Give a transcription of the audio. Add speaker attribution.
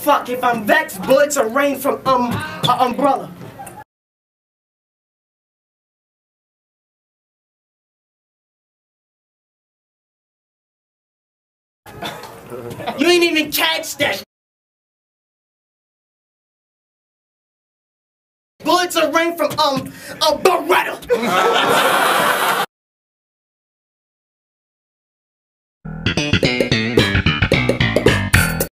Speaker 1: Fuck, if I'm vexed, bullets are rain from um a umbrella. You ain't even catch that. Bullets are rain from um a Beretta.